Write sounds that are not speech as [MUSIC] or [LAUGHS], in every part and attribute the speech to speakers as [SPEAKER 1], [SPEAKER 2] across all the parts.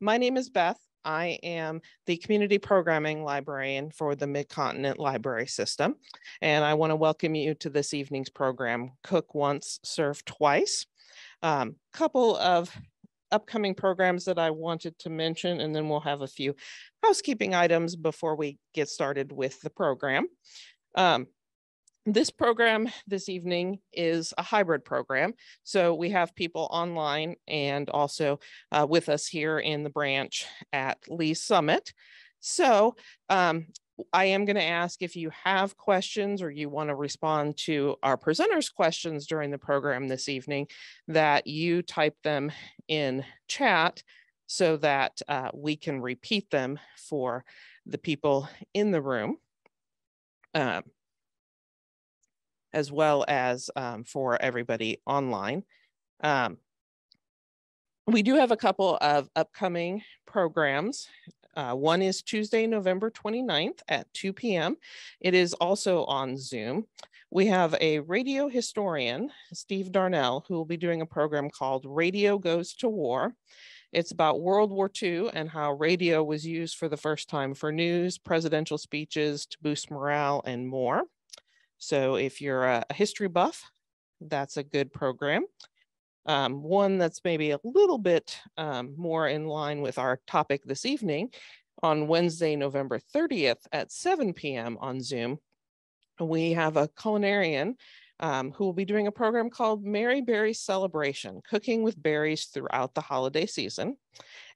[SPEAKER 1] my name is Beth. I am the community programming librarian for the Mid-Continent Library System. And I want to welcome you to this evening's program, Cook Once, Serve Twice. Um, couple of upcoming programs that I wanted to mention, and then we'll have a few housekeeping items before we get started with the program. Um, this program this evening is a hybrid program. So we have people online and also uh, with us here in the branch at Lee's Summit. So um, I am going to ask if you have questions or you want to respond to our presenters' questions during the program this evening, that you type them in chat so that uh, we can repeat them for the people in the room. Um, as well as um, for everybody online. Um, we do have a couple of upcoming programs. Uh, one is Tuesday, November 29th at 2 p.m. It is also on Zoom. We have a radio historian, Steve Darnell, who will be doing a program called Radio Goes to War. It's about World War II and how radio was used for the first time for news, presidential speeches to boost morale, and more. So if you're a, history buff, that's a good program. Um, one that's maybe a little bit um, more in line with our topic this evening on Wednesday, November 30th at 7 p.m. on Zoom. We have a culinarian um, who will be doing a program called Merry Berry Celebration, Cooking with Berries Throughout the Holiday Season.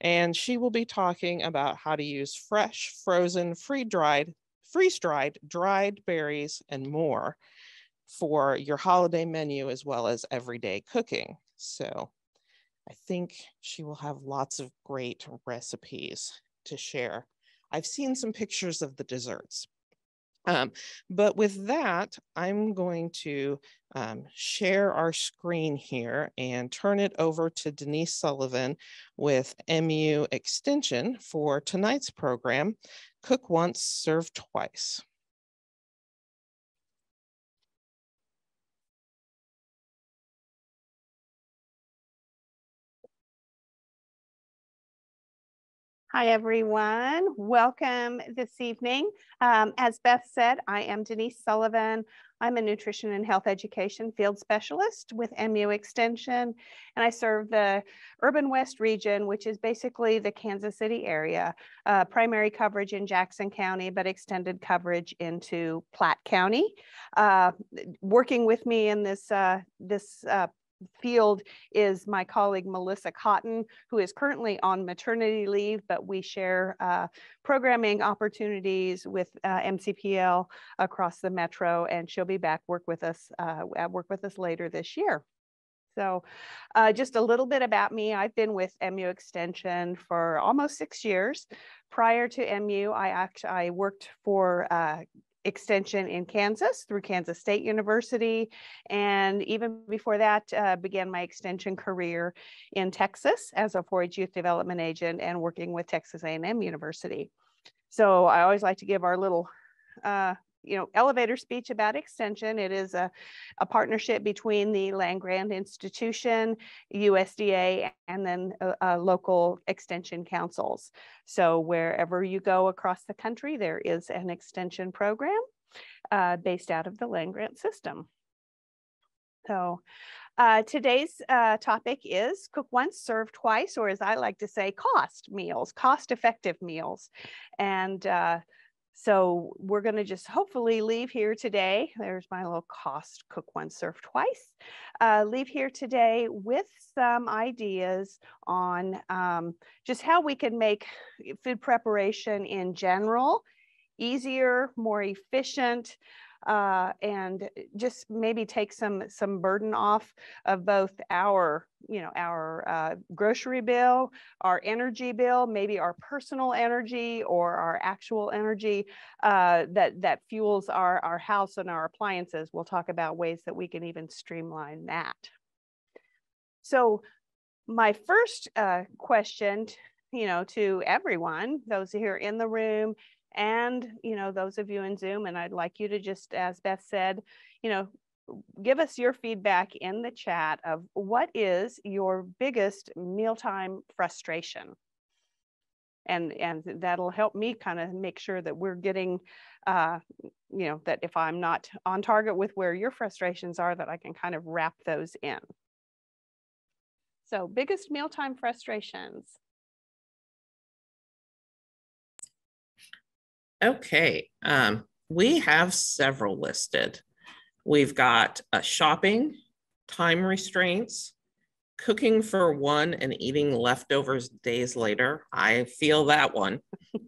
[SPEAKER 1] And she will be talking about how to use fresh, frozen, free-dried freeze dried, dried berries, and more for your holiday menu as well as everyday cooking. So I think she will have lots of great recipes to share. I've seen some pictures of the desserts. Um, but with that, I'm going to um, share our screen here and turn it over to Denise Sullivan with MU Extension for tonight's program Cook once, serve twice.
[SPEAKER 2] Hi, everyone. Welcome this evening. Um, as Beth said, I am Denise Sullivan. I'm a nutrition and health education field specialist with MU Extension, and I serve the Urban West region, which is basically the Kansas City area. Uh, primary coverage in Jackson County, but extended coverage into Platte County. Uh, working with me in this, uh, this uh, field is my colleague Melissa Cotton, who is currently on maternity leave, but we share uh, programming opportunities with uh, MCPL across the metro, and she'll be back work with us uh, work with us later this year. So uh, just a little bit about me. I've been with MU Extension for almost six years. Prior to MU, I actually I worked for uh, extension in Kansas through Kansas State University. And even before that, uh, began my extension career in Texas as a 4-H youth development agent and working with Texas A&M University. So I always like to give our little uh, you know, elevator speech about extension. It is a, a partnership between the land grant institution, USDA, and then uh, uh, local extension councils. So wherever you go across the country, there is an extension program uh, based out of the land grant system. So uh, today's uh, topic is cook once, serve twice, or as I like to say, cost meals, cost effective meals. And uh, so we're going to just hopefully leave here today. There's my little cost cook once, serve twice. Uh, leave here today with some ideas on um, just how we can make food preparation in general easier, more efficient, uh, and just maybe take some some burden off of both our you know our uh, grocery bill, our energy bill, maybe our personal energy or our actual energy uh, that that fuels our our house and our appliances. We'll talk about ways that we can even streamline that. So my first uh, question you know, to everyone, those here in the room and you know those of you in zoom and i'd like you to just as beth said you know give us your feedback in the chat of what is your biggest mealtime frustration? And and that'll help me kind of make sure that we're getting uh, you know that if i'm not on target with where your frustrations are that i can kind of wrap those in. So biggest mealtime frustrations
[SPEAKER 1] okay um, we have several listed we've got a shopping time restraints cooking for one and eating leftovers days later. I feel that one. [LAUGHS]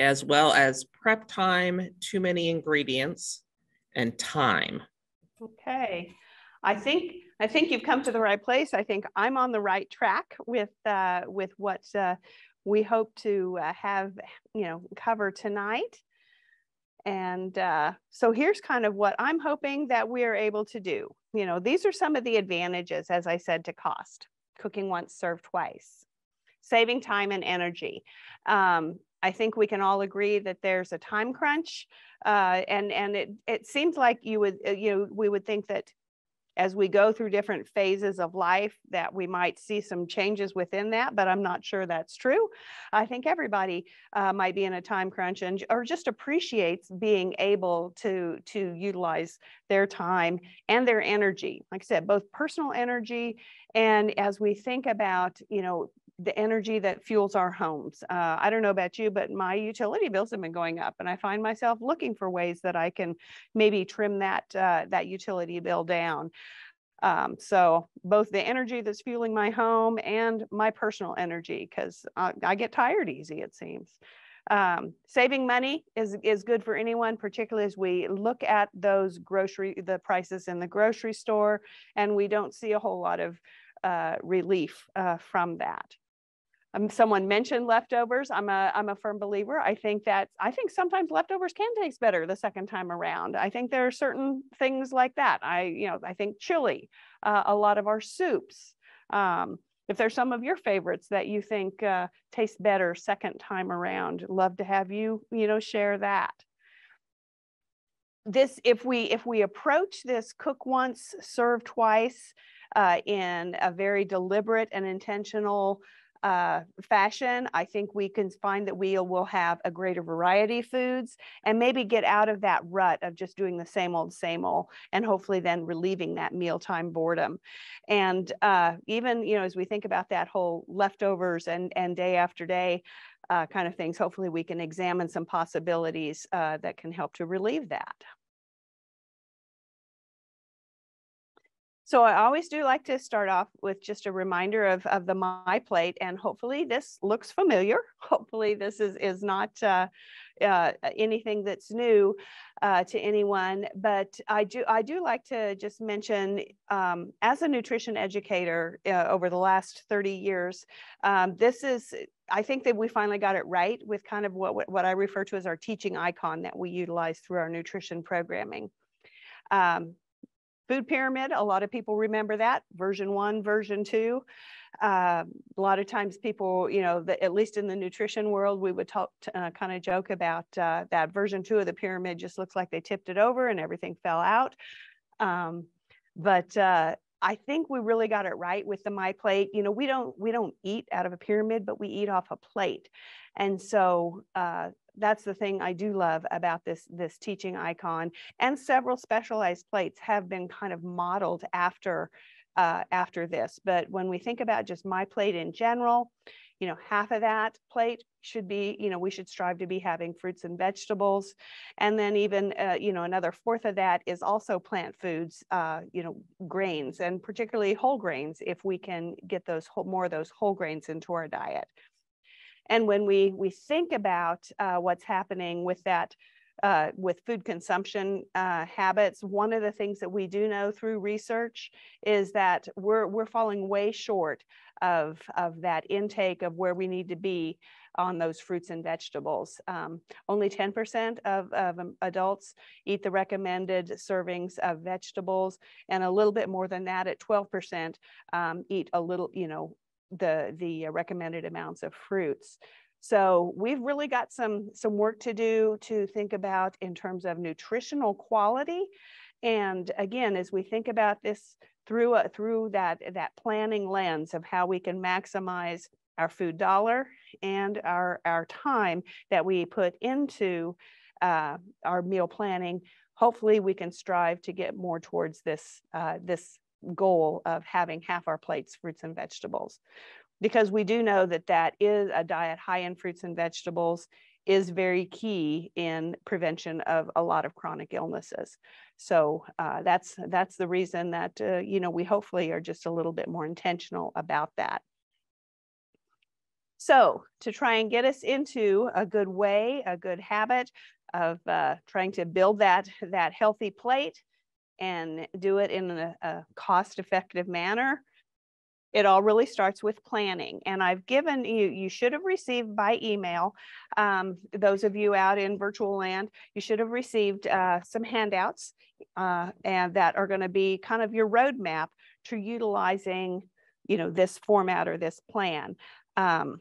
[SPEAKER 1] as well as prep time, too many ingredients, and time.
[SPEAKER 2] Okay. I think I think you've come to the right place. I think I'm on the right track with uh, with what uh, we hope to uh, have you know cover tonight. And uh, so here's kind of what I'm hoping that we are able to do. You know, these are some of the advantages, as I said, to cost. Cooking once, serve twice. Saving time and energy. Um, I think we can all agree that there's a time crunch, uh, and and it it seems like you would uh, you know we would think that as we go through different phases of life that we might see some changes within that, but I'm not sure that's true. I think everybody uh, might be in a time crunch and or just appreciates being able to to utilize their time and their energy. Like I said, both personal energy and as we think about, you know, the energy that fuels our homes. Uh, I don't know about you, but my utility bills have been going up, and I find myself looking for ways that I can maybe trim that uh, that utility bill down. Um, so both the energy that's fueling my home and my personal energy, because I, I, get tired easy, it seems. Um, saving money is, is good for anyone, particularly as we look at those grocery, the prices in the grocery store, and we don't see a whole lot of uh, relief uh, from that. Um, someone mentioned leftovers. I'm a I'm a firm believer. I think that I think sometimes leftovers can taste better the second time around. I think there are certain things like that. I you know I think chili, uh, a lot of our soups. Um, if there's some of your favorites that you think uh, taste better second time around, love to have you you know share that. This if we if we approach this cook once serve twice uh, in a very deliberate and intentional uh, fashion, I think we can find that we will have a greater variety of foods and maybe get out of that rut of just doing the same old, same old, and hopefully then relieving that mealtime boredom. And uh, even, you know, as we think about that whole leftovers and, and day after day, uh, kind of things, hopefully we can examine some possibilities uh, that can help to relieve that. So I always do like to start off with just a reminder of, of the My Plate, and hopefully this looks familiar. [LAUGHS] Hopefully this is, is not uh, uh, anything that's new uh, to anyone, but I do, I do like to just mention, um, as a nutrition educator uh, over the last 30 years, um, this is, I think that we finally got it right with kind of what, what I refer to as our teaching icon that we utilize through our nutrition programming. Um, food pyramid, a lot of people remember that, version one, version two. Uh, a lot of times people, you know, the, at least in the nutrition world, we would talk, uh, kind of joke about uh, that version two of the pyramid just looks like they tipped it over and everything fell out. Um, but uh, I think we really got it right with the My Plate. You know, we don't we don't eat out of a pyramid, but we eat off a plate. And so uh, that's the thing I do love about this, this teaching icon. And several specialized plates have been kind of modeled after, uh, after this. But when we think about just my plate in general, you know, half of that plate should be, you know, we should strive to be having fruits and vegetables. And then even, uh, you know, another fourth of that is also plant foods, uh, you know, grains and particularly whole grains if we can get those whole, more of those whole grains into our diet. And when we, we think about uh, what's happening with that, uh, with food consumption uh, habits, one of the things that we do know through research is that we're, we're falling way short of, of that intake of where we need to be on those fruits and vegetables. Um, only 10% of, of um, adults eat the recommended servings of vegetables, and a little bit more than that at 12% um, eat a little, you know, the, the recommended amounts of fruits. So we've really got some, some work to do to think about in terms of nutritional quality. And again, as we think about this through, a, through that, that planning lens of how we can maximize our food dollar, and our, our time that we put into uh, our meal planning, hopefully we can strive to get more towards this, uh, this goal of having half our plates fruits and vegetables. Because we do know that that is a diet high in fruits and vegetables is very key in prevention of a lot of chronic illnesses. So uh, that's that's the reason that uh, you know we hopefully are just a little bit more intentional about that. So to try and get us into a good way, a good habit of uh, trying to build that, that healthy plate and do it in a, a cost-effective manner, it all really starts with planning. And I've given you, you should have received by email, um, those of you out in virtual land, you should have received uh, some handouts uh, and that are gonna be kind of your roadmap to utilizing you know, this format or this plan. Um,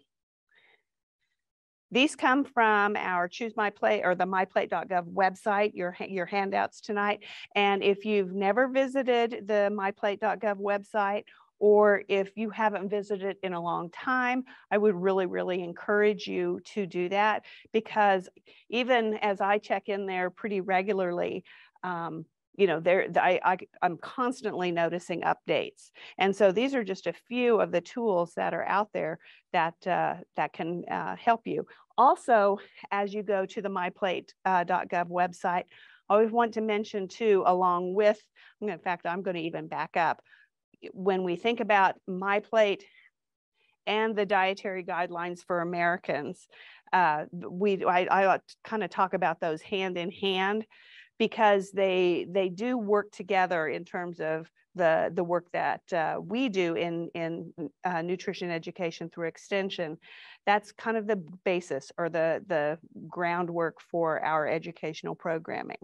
[SPEAKER 2] these come from our Choose My Plate or the myplate.gov website, your, your handouts tonight. And if you've never visited the myplate.gov website, or if you haven't visited in a long time, I would really, really encourage you to do that because even as I check in there pretty regularly, um, you know, there I, I I'm constantly noticing updates, and so these are just a few of the tools that are out there that uh, that can uh, help you. Also, as you go to the myplate.gov uh, website, I always want to mention too, along with, in fact, I'm going to even back up. When we think about MyPlate and the dietary guidelines for Americans, uh, we I, I kind of talk about those hand in hand because they they do work together in terms of the the work that uh, we do in in uh, nutrition education through extension that's kind of the basis or the the groundwork for our educational programming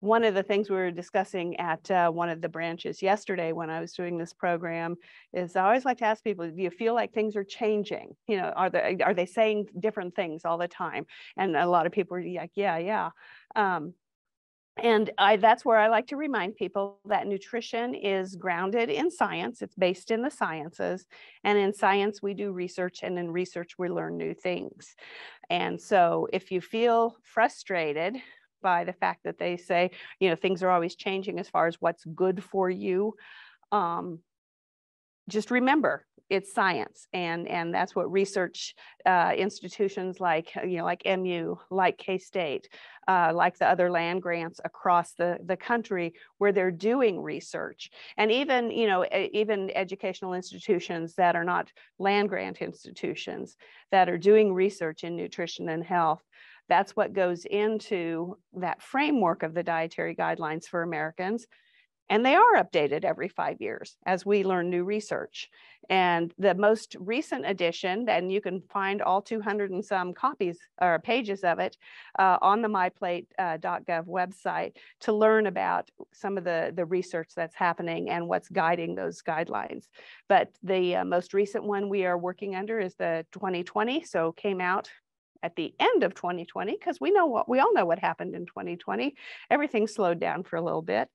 [SPEAKER 2] one of the things we were discussing at uh, one of the branches yesterday when I was doing this program is I always like to ask people, do you feel like things are changing? You know, are they, are they saying different things all the time? And a lot of people are like, yeah, yeah. Um, and I, that's where I like to remind people that nutrition is grounded in science. It's based in the sciences. And in science, we do research, and in research, we learn new things. And so if you feel frustrated by the fact that they say, you know, things are always changing as far as what's good for you, um, just remember it's science and and that's what research uh, institutions like you know like mu like k-state uh, like the other land grants across the the country where they're doing research. And even you know even educational institutions that are not land grant institutions that are doing research in nutrition and health that's what goes into that framework of the dietary guidelines for americans and they are updated every five years as we learn new research. And the most recent edition, and you can find all 200 and some copies or pages of it uh, on the myplate.gov uh, website to learn about some of the, the research that's happening and what's guiding those guidelines. But the uh, most recent one we are working under is the 2020, so came out at the end of 2020 because we know what we all know what happened in 2020 everything slowed down for a little bit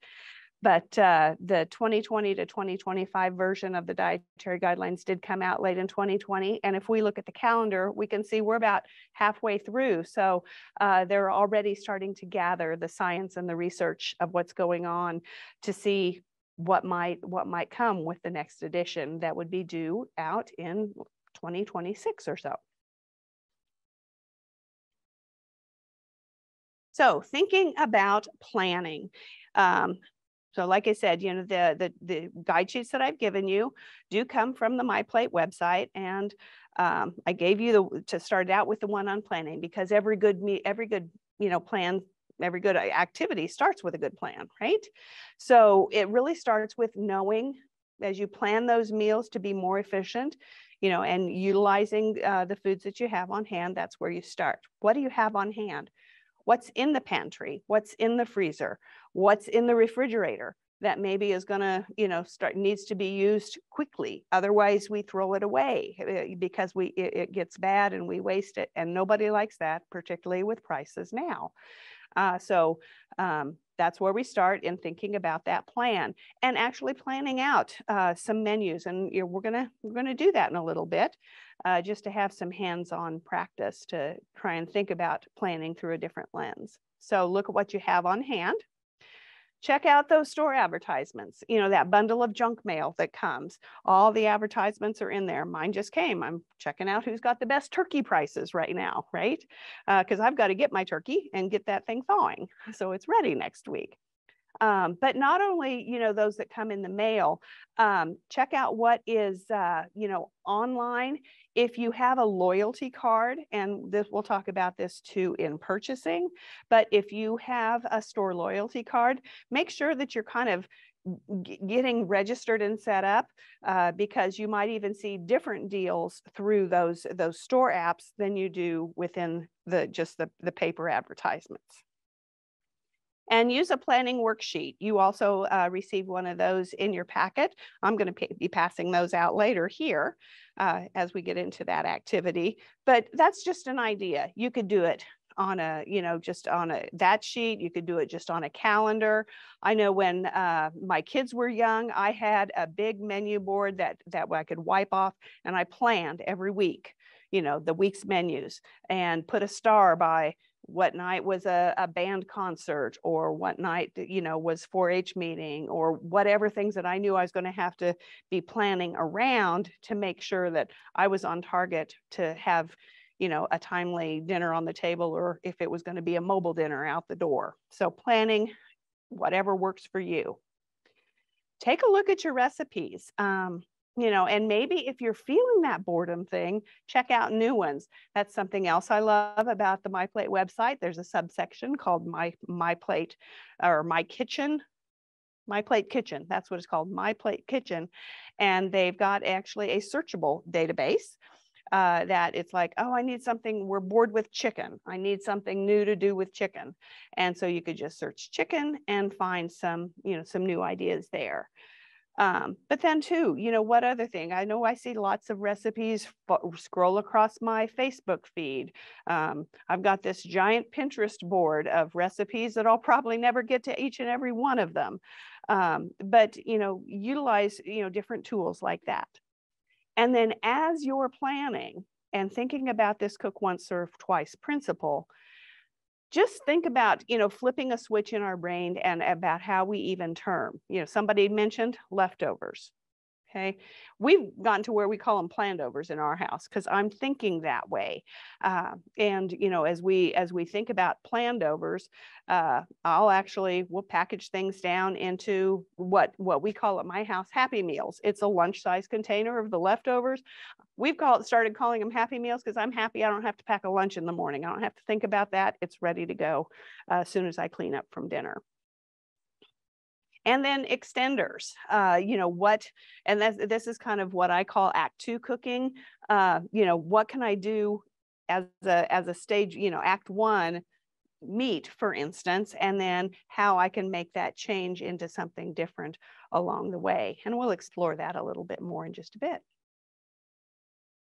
[SPEAKER 2] but uh, the 2020 to 2025 version of the dietary guidelines did come out late in 2020. And if we look at the calendar, we can see we're about halfway through. So uh, they're already starting to gather the science and the research of what's going on to see what might what might come with the next edition that would be due out in 2026 or so. So thinking about planning, um, so like I said, you know, the, the, the guide sheets that I've given you do come from the MyPlate website. And um, I gave you the, to start out with the one on planning because every good, every good, you know, plan, every good activity starts with a good plan, right? So it really starts with knowing as you plan those meals to be more efficient, you know, and utilizing uh, the foods that you have on hand, that's where you start. What do you have on hand? what's in the pantry, what's in the freezer, what's in the refrigerator that maybe is going to, you know, start needs to be used quickly. Otherwise, we throw it away eh, because we it, it gets bad and we waste it, and nobody likes that, particularly with prices now. Uh, so um, that's where we start in thinking about that plan and actually planning out uh, some menus. And you know, we're gonna we're gonna do that in a little bit, uh, just to have some hands-on practice to try and think about planning through a different lens. So look at what you have on hand check out those store advertisements you know that bundle of junk mail that comes. All the advertisements are in there. Mine just came. I'm checking out who's got the best turkey prices right now right? Because uh, i've got to get my turkey and get that thing thawing. So it's ready next week um, but not only, you know, those that come in the mail, um, check out what is, uh, you know, online. If you have a loyalty card, and this we'll talk about this too in purchasing, but if you have a store loyalty card, make sure that you're kind of getting registered and set up uh, because you might even see different deals through those those store apps than you do within the just the, the paper advertisements and use a planning worksheet. You also uh, receive one of those in your packet. I'm going to be passing those out later here uh, as we get into that activity, but that's just an idea. You could do it on a, you know, just on a that sheet. You could do it just on a calendar. I know when uh, my kids were young, I had a big menu board that that I could wipe off, and I planned every week, you know, the week's menus and put a star by what night was a, a band concert or what night you know was 4-h meeting or whatever things that i knew i was going to have to be planning around to make sure that i was on target to have you know a timely dinner on the table or if it was going to be a mobile dinner out the door. So planning whatever works for you. Take a look at your recipes. Um, you know and maybe if you're feeling that boredom thing check out new ones that's something else i love about the my plate website there's a subsection called my my plate or my kitchen my plate kitchen that's what it's called my plate kitchen and they've got actually a searchable database uh, that it's like, oh, I need something, we're bored with chicken. I need something new to do with chicken. And so you could just search chicken and find some, you know, some new ideas there. Um, but then too, you know, what other thing? I know I see lots of recipes scroll across my Facebook feed. Um, I've got this giant Pinterest board of recipes that I'll probably never get to each and every one of them. Um, but, you know, utilize, you know, different tools like that. And then as you're planning and thinking about this cook once, serve twice principle, just think about you know flipping a switch in our brain and about how we even term you know somebody mentioned leftovers Okay. We've gotten to where we call them plandovers in our house because I'm thinking that way. Uh, and, you know, as we as we think about plandovers, uh, I'll actually we'll package things down into what what we call at my house happy meals. It's a lunch size container of the leftovers. We've called started calling them happy meals because I'm happy I don't have to pack a lunch in the morning. I don't have to think about that. It's ready to go uh, as soon as I clean up from dinner and then extenders uh, you know what and that's, this is kind of what i call act two cooking uh, you know what can i do as a as a stage you know act one meat for instance and then how i can make that change into something different along the way and we'll explore that a little bit more in just a bit.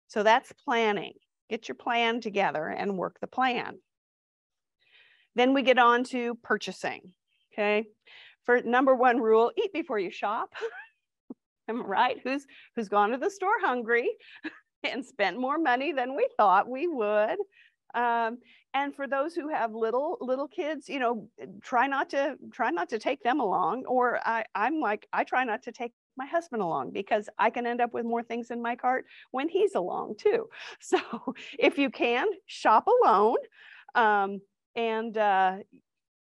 [SPEAKER 2] So that's planning. Get your plan together and work the plan. Then we get on to purchasing okay for number one rule, eat before you shop. [LAUGHS] Am right? Who's who's gone to the store hungry [LAUGHS] and spent more money than we thought we would? Um, and for those who have little little kids, you know, try not to try not to take them along. Or I, I'm like I try not to take my husband along because I can end up with more things in my cart when he's along too. [LAUGHS] So if you can shop alone. Um, and uh,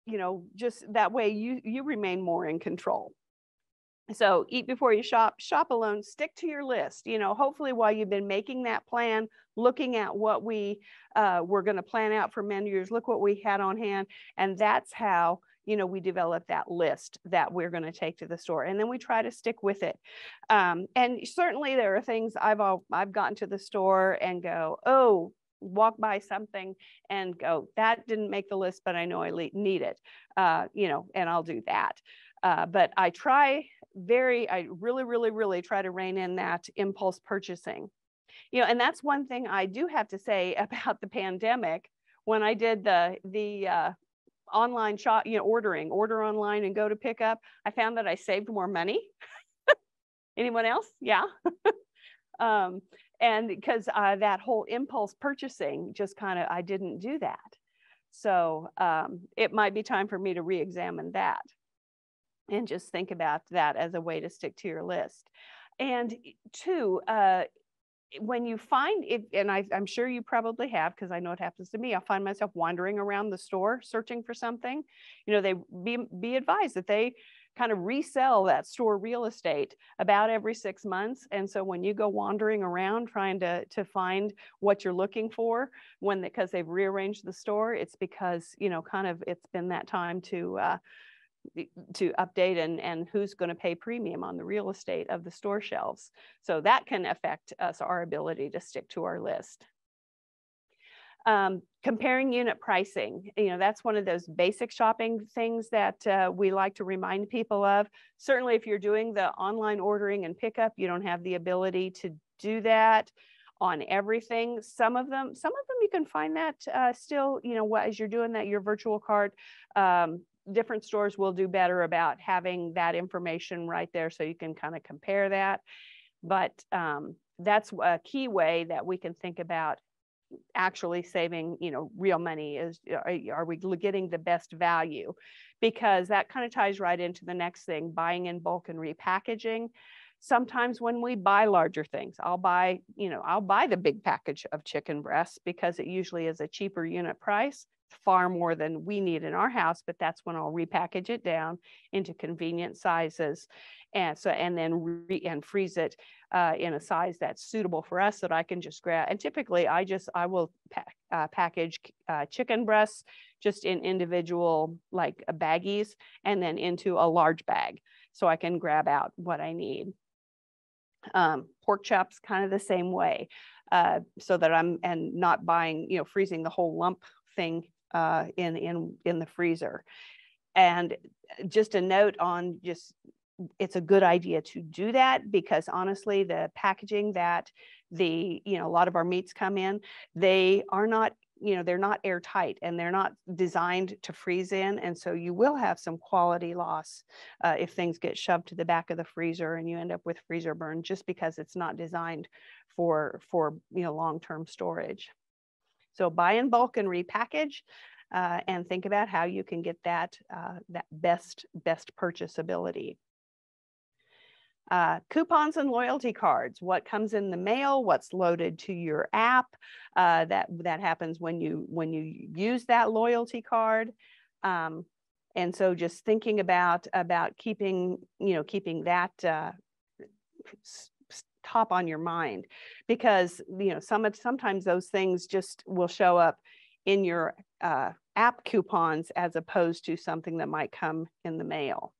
[SPEAKER 2] you know, just that way you you remain more in control. So eat before you shop, shop alone, stick to your list. You know, hopefully while you've been making that plan, looking at what we uh, were going to plan out for many years, look what we had on hand. And that's how, you know, we develop that list that we're going to take to the store. And then we try to stick with it. Um, and certainly there are things I've, all, I've gotten to the store and go, oh, walk by something and go, that didn't make the list, but I know I need it, uh, you know, and I'll do that. Uh, but I try very, I really, really, really try to rein in that impulse purchasing. You know, and that's one thing I do have to say [LAUGHS] about the pandemic. When I did the the uh, online shop, you know, ordering, order online and go to pick up, I found that I saved more money. [LAUGHS] Anyone else? Yeah. [LAUGHS] um, and because uh, that whole impulse purchasing just kind of, I didn't do that. So um, it might be time for me to re-examine that and just think about that as a way to stick to your list. And two, uh, when you find it, and I, am sure you probably have, because I know it happens to me, I'll find myself wandering around the store searching for something. You know, they be, be advised that they kind of resell that store real estate about every six months. And so when you go wandering around trying to, to find what you're looking for, when because they've rearranged the store, it's because, you know, kind of it's been that time to uh, to update and, and who's going to pay premium on the real estate of the store shelves. So that can affect us, our ability to stick to our list. Um, comparing unit pricing, you know, that's one of those basic shopping things that uh, we like to remind people of. Certainly if you're doing the online ordering and pickup, you don't have the ability to do that on everything. Some of them, some of them you can find that uh, still, you know, as you're doing that, your virtual card, um, different stores will do better about having that information right there so you can kind of compare that. But um, that's a key way that we can think about actually saving you know real money is uh, are, are we getting the best value because that kind of ties right into the next thing buying in bulk and repackaging sometimes when we buy larger things i'll buy you know i'll buy the big package of chicken breasts because it usually is a cheaper unit price far more than we need in our house, but that's when I'll repackage it down into convenient sizes. And so, and then re, and freeze it uh, in a size that's suitable for us that I can just grab. And typically I just, I will uh, package uh, chicken breasts just in individual like uh, baggies and then into a large bag so I can grab out what I need. Um, pork chops kind of the same way. Uh, so that I'm and not buying, you know, freezing the whole lump thing uh, in, in, in the freezer. And just a note on just, it's a good idea to do that because honestly, the packaging that the, you know, a lot of our meats come in, they are not you know they're not airtight and they're not designed to freeze in and so you will have some quality loss uh, if things get shoved to the back of the freezer and you end up with freezer burn just because it's not designed for for you know long-term storage so buy in bulk and repackage uh, and think about how you can get that, uh, that best, best purchasability. Uh, coupons and loyalty cards, what comes in the mail, what's loaded to your app, uh, that, that happens when you, when you use that loyalty card. Um, and so just thinking about, about keeping, you know, keeping that uh, top on your mind because you know some sometimes those things just will show up in your uh, app coupons as opposed to something that might come in the mail.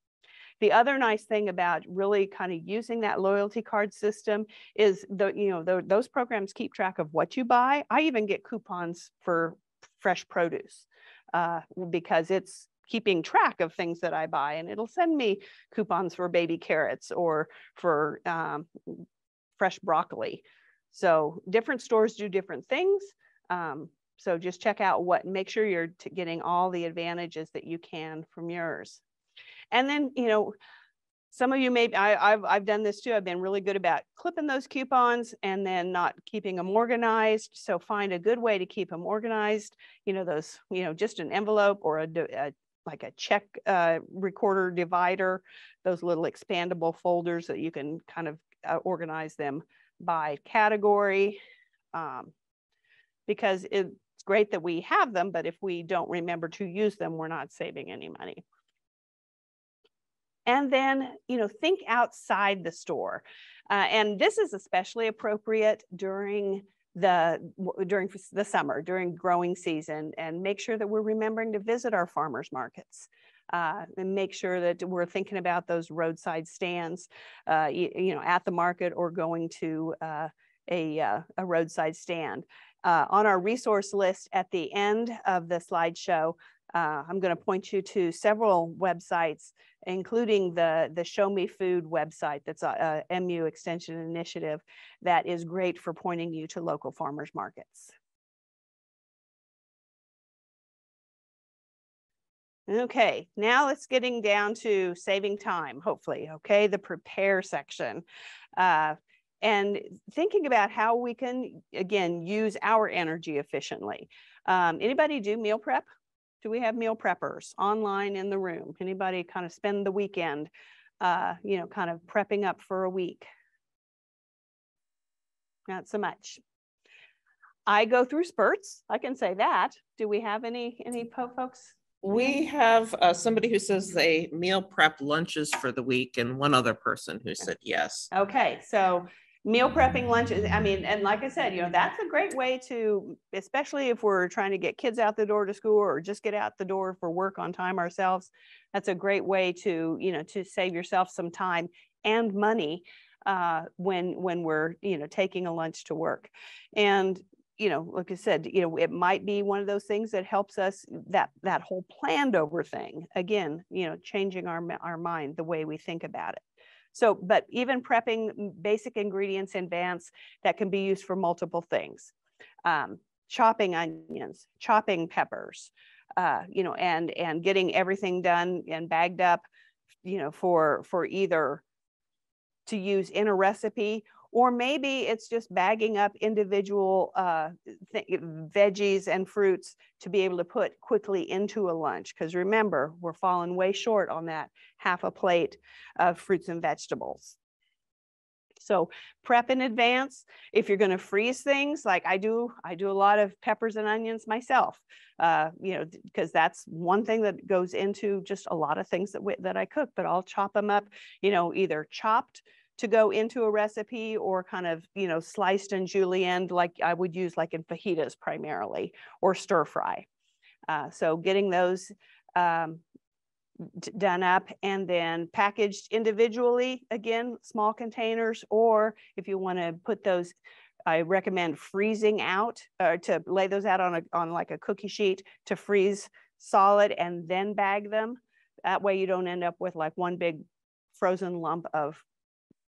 [SPEAKER 2] The other nice thing about really kind of using that loyalty card system is the you know the, those programs keep track of what you buy. I even get coupons for fresh produce uh, because it's keeping track of things that I buy and it'll send me coupons for baby carrots or for um, fresh broccoli. So different stores do different things. Um, so just check out what, make sure you're getting all the advantages that you can from yours. And then, you know, some of you may, I, have I've done this too. I've been really good about clipping those coupons and then not keeping them organized. So find a good way to keep them organized. You know, those, you know, just an envelope or a, a like a check uh, recorder divider, those little expandable folders that you can kind of uh, organize them by category. Um, because it's great that we have them, but if we don't remember to use them, we're not saving any money. And then, you know, think outside the store. Uh, and this is especially appropriate during the during the summer, during growing season, and make sure that we're remembering to visit our farmers markets. Uh, and make sure that we're thinking about those roadside stands, uh, you, you, know, at the market or going to uh, a, uh, a roadside stand uh, on our resource list at the end of the slideshow, uh, I'm going to point you to several websites, including the, the Show Me Food website that's a, a MU Extension Initiative that is great for pointing you to local farmers markets. Okay, now it's getting down to saving time, hopefully. Okay, the prepare section. Uh, and thinking about how we can, again, use our energy efficiently. Um, anybody do meal prep? Do we have meal preppers online in the room? Anybody kind of spend the weekend, uh, you know, kind of prepping up for a week? Not so much. I go through spurts. I can say that. Do we have any any folks?
[SPEAKER 1] We have uh, somebody who says they meal prep lunches for the week, and one other person who said yes.
[SPEAKER 2] Okay, so meal prepping lunches. I mean, and like I said, you know, that's a great way to, especially if we're trying to get kids out the door to school or just get out the door for work on time ourselves. That's a great way to, you know, to save yourself some time and money uh, when when we're you know taking a lunch to work and you know, like I said, you know, it might be one of those things that helps us that that whole planned over thing. Again, you know, changing our our mind, the way we think about it. So, but even prepping basic ingredients in advance that can be used for multiple things. Um, chopping onions, chopping peppers, uh, you know, and and getting everything done and bagged up, you know, for for either to use in a recipe or maybe it's just bagging up individual uh, veggies and fruits to be able to put quickly into a lunch. Because remember, we're falling way short on that half a plate of fruits and vegetables. So prep in advance. If you're going to freeze things, like I do, I do a lot of peppers and onions myself. Uh, you know, because that's one thing that goes into just a lot of things that we, that I cook. But I'll chop them up. You know, either chopped to go into a recipe or kind of, you know, sliced and julienne like I would use like in fajitas primarily or stir fry. Uh, so getting those um, done up and then packaged individually, again, small containers, or if you want to put those, I recommend freezing out or to lay those out on a on like a cookie sheet to freeze solid and then bag them. That way you don't end up with like one big frozen lump of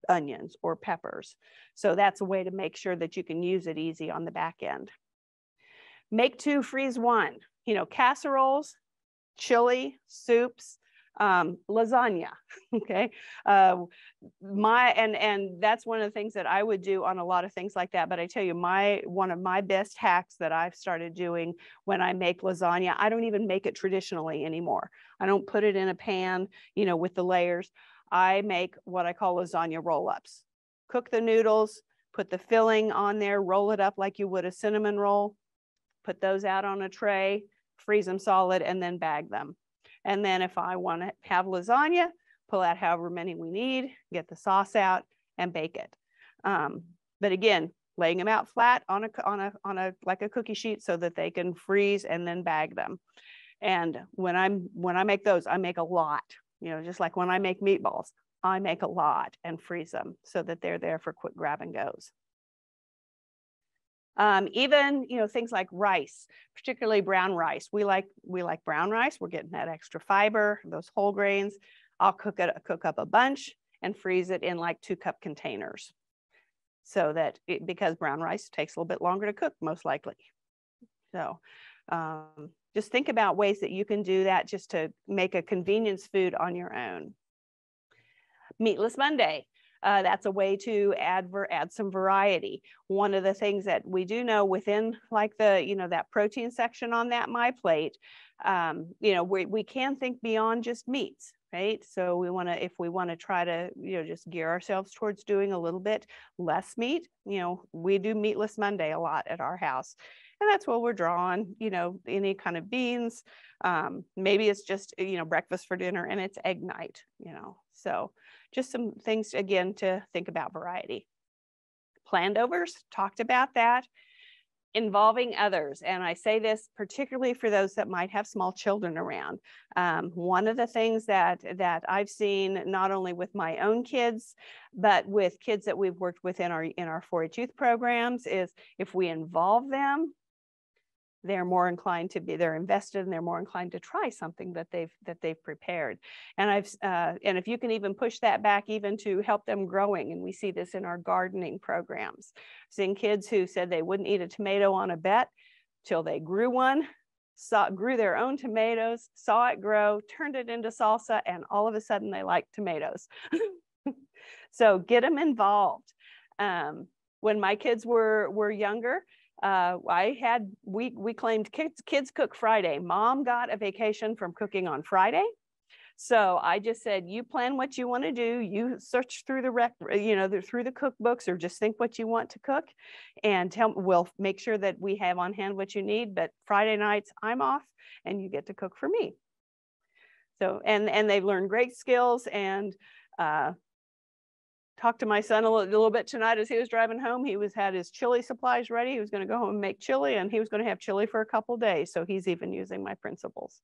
[SPEAKER 2] onions or peppers. So that's a way to make sure that you can use it easy on the back end. Make two, freeze one. You know, casseroles, chili, soups, um, lasagna. [LAUGHS] Okay, uh, my and and that's one of the things that I would do on a lot of things like that. But I tell you, my one of my best hacks that I've started doing when I make lasagna, I don't even make it traditionally anymore. I don't put it in a pan, you know, with the layers. I make what I call lasagna roll-ups. Cook the noodles, put the filling on there, roll it up like you would a cinnamon roll, put those out on a tray, freeze them solid, and then bag them. And then if I want to have lasagna, pull out however many we need, get the sauce out, and bake it. Um, but again, laying them out flat on a on a on a like a cookie sheet so that they can freeze and then bag them. And when I'm when I make those, I make a lot you know, just like when I make meatballs, I make a lot and freeze them so that they're there for quick grab and goes. Um, even you know things like rice, particularly brown rice. We like we like brown rice. We're getting that extra fiber, those whole grains. I'll cook it, cook up a bunch and freeze it in like two cup containers, so that it, because brown rice takes a little bit longer to cook, most likely. So um, just think about ways that you can do that just to make a convenience food on your own. Meatless Monday. Uh, that's a way to add add some variety. One of the things that we do know within like the you know that protein section on that my plate, um, you know we we can think beyond just meats, right? So we want to if we want to try to you know just gear ourselves towards doing a little bit less meat. You know we do meatless Monday a lot at our house, and that's what we're drawing, you know, any kind of beans. Um, maybe it's just, you know, breakfast for dinner and it's egg night, you know. So just some things, again, to think about variety. Planned overs, talked about that. Involving others. And I say this particularly for those that might have small children around. Um, one of the things that, that I've seen not only with my own kids, but with kids that we've worked with in our, in our 4-H youth programs is if we involve them, they're more inclined to be they're invested and they're more inclined to try something that they've that they've prepared and i've uh, and if you can even push that back even to help them growing and we see this in our gardening programs seeing kids who said they wouldn't eat a tomato on a bet till they grew one saw, grew their own tomatoes, saw it grow, turned it into salsa, and all of a sudden they like tomatoes. [LAUGHS] so get them involved. Um, when my kids were were younger, uh, I had we we claimed kids kids cook Friday. Mom got a vacation from cooking on Friday. So I just said, you plan what you want to do. You search through the rec, you know, through the cookbooks, or just think what you want to cook, and tell. We'll make sure that we have on hand what you need. But Friday nights, I'm off, and you get to cook for me. So and and they've learned great skills and. Uh, talked to my son a little, a little, bit tonight as he was driving home. He was had his chili supplies ready. He was going to go home and make chili, and he was going to have chili for a couple days. So he's even using my principles.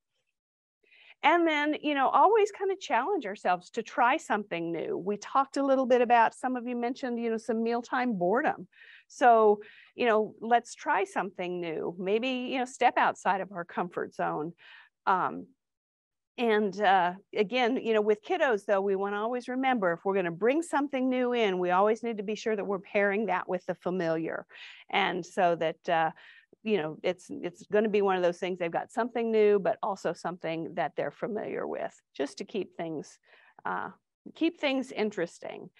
[SPEAKER 2] And then, you know, always kind of challenge ourselves to try something new. We talked a little bit about, some of you mentioned, you know, some mealtime boredom. So, you know, let's try something new. Maybe, you know, step outside of our comfort zone. Um, and uh, again, you know, with kiddos, though, we want to always remember if we're going to bring something new in, we always need to be sure that we're pairing that with the familiar. And so that, uh, you know, it's it's going to be one of those things. They've got something new, but also something that they're familiar with, just to keep things uh, keep things interesting.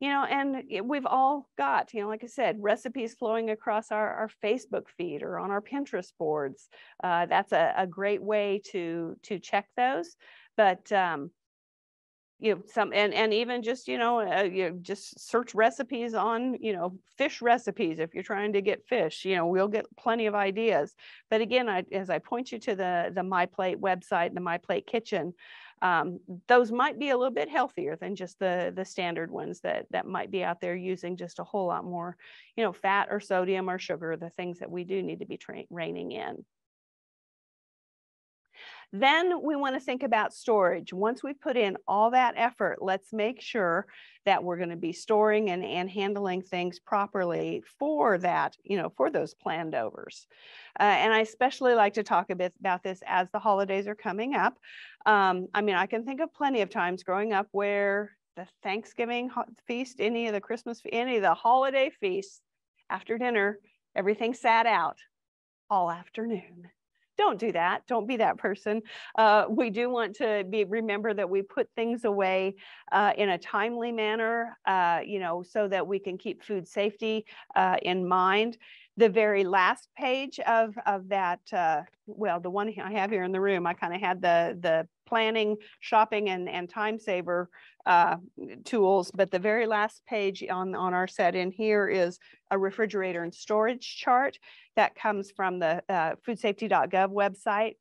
[SPEAKER 2] You know, and we've all got, you know, like I said, recipes flowing across our, our Facebook feed or on our Pinterest boards. Uh, that's a, a great way to to check those. But um, you know some and and even just you know uh, you know, just search recipes on you know fish recipes if you're trying to get fish you know we'll get plenty of ideas but again I, as i point you to the the MyPlate website the MyPlate kitchen um, those might be a little bit healthier than just the the standard ones that that might be out there using just a whole lot more you know fat or sodium or sugar the things that we do need to be reining in then we want to think about storage. Once we put in all that effort, let's make sure that we're going to be storing and, and handling things properly for that, you know, for those planned overs. Uh, and I especially like to talk a bit about this as the holidays are coming up. Um, I mean, I can think of plenty of times growing up where the Thanksgiving feast, any of the Christmas, any of the holiday feasts after dinner, everything sat out all afternoon don't do that don't be that person. Uh, we do want to be remember that we put things away uh, in a timely manner uh, you know so that we can keep food safety uh, in mind the very last page of of that uh, well the one i have here in the room i kind of had the the planning shopping and and time saver uh, tools but the very last page on on our set in here is a refrigerator and storage chart that comes from the uh, foodsafety.gov website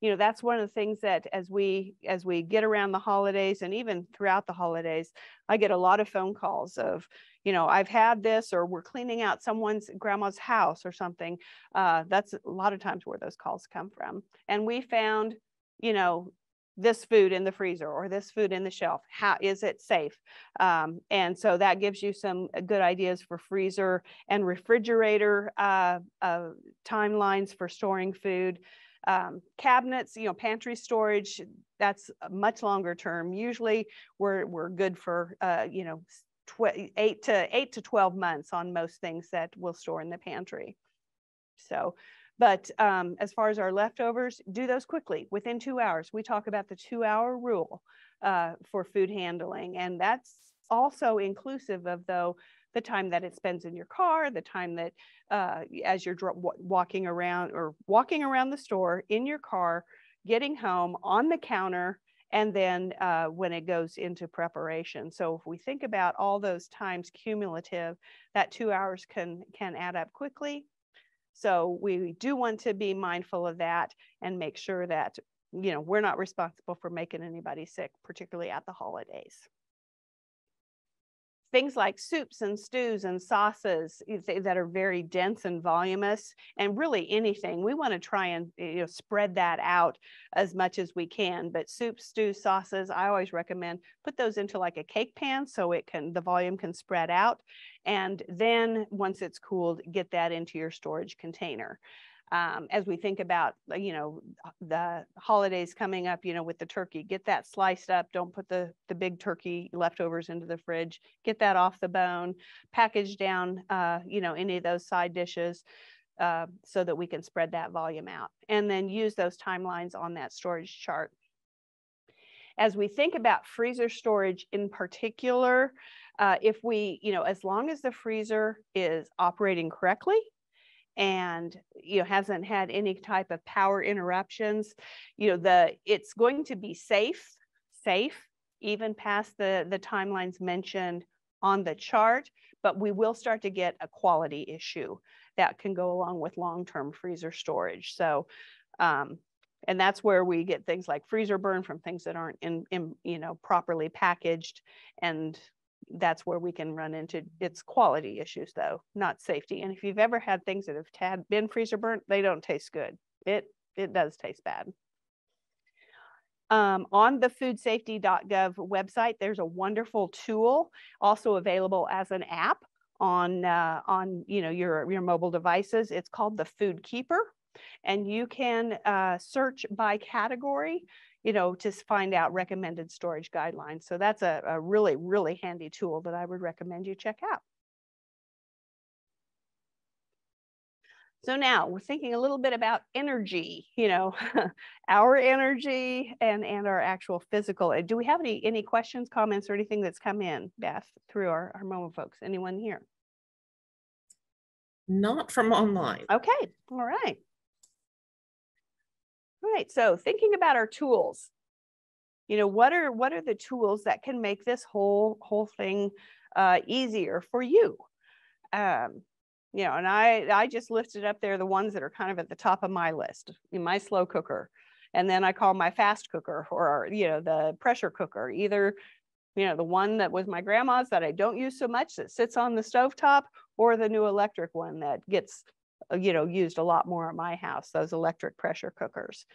[SPEAKER 2] you know that's one of the things that as we as we get around the holidays and even throughout the holidays i get a lot of phone calls of you know i've had this or we're cleaning out someone's grandma's house or something uh, that's a lot of times where those calls come from. And we found you know this food in the freezer or this food in the shelf. How is it safe? Um, and so that gives you some uh, good ideas for freezer and refrigerator uh, uh, timelines for storing food um, cabinets you know pantry storage that's much longer term usually we're, we're good for uh, you know eight to eight to 12 months on most things that we'll store in the pantry so but um, as far as our leftovers, do those quickly within two hours. We talk about the two hour rule uh, for food handling. And that's also inclusive of though the time that it spends in your car, the time that uh, as you're walking around or walking around the store in your car, getting home on the counter, and then uh, when it goes into preparation. So if we think about all those times cumulative, that two hours can can add up quickly so we do want to be mindful of that and make sure that, you know, we're not responsible for making anybody sick, particularly at the holidays things like soups and stews and sauces that are very dense and voluminous and really anything we want to try and you know spread that out as much as we can but soups stews sauces i always recommend put those into like a cake pan so it can the volume can spread out and then once it's cooled get that into your storage container um, as we think about uh, you know the holidays coming up you know with the turkey get that sliced up don't put the the big turkey leftovers into the fridge get that off the bone package down uh, you know any of those side dishes uh, so that we can spread that volume out and then use those timelines on that storage chart. As we think about freezer storage in particular, uh, if we, you know, as long as the freezer is operating correctly and you know hasn't had any type of power interruptions, you know, the it's going to be safe, safe even past the the timelines mentioned on the chart, but we will start to get a quality issue that can go along with long-term freezer storage. So um, and that's where we get things like freezer burn from things that aren't in, in you know properly packaged and that's where we can run into its quality issues though not safety. And if you've ever had things that have had been freezer burnt they don't taste good. It it does taste bad. Um, on the foodsafety.gov website there's a wonderful tool also available as an app on uh, on you know your your mobile devices. It's called the food keeper. And you can uh, search by category, you know, to find out recommended storage guidelines. So that's a, a really, really handy tool that I would recommend you check out. So now we're thinking a little bit about energy, you know, [LAUGHS] our energy and, and our actual physical. Do we have any, any questions, comments, or anything that's come in, Beth, through our, our Momo folks? Anyone here?
[SPEAKER 1] Not from online.
[SPEAKER 2] Okay, all right. All right, so thinking about our tools, you know, what are what are the tools that can make this whole whole thing uh, easier for you? Um, you know, and I I just lifted up there the ones that are kind of at the top of my list. In my slow cooker, and then I call my fast cooker or you know the pressure cooker, either you know the one that was my grandma's that I don't use so much that sits on the stove top, or the new electric one that gets you know, used a lot more at my house, those electric pressure cookers.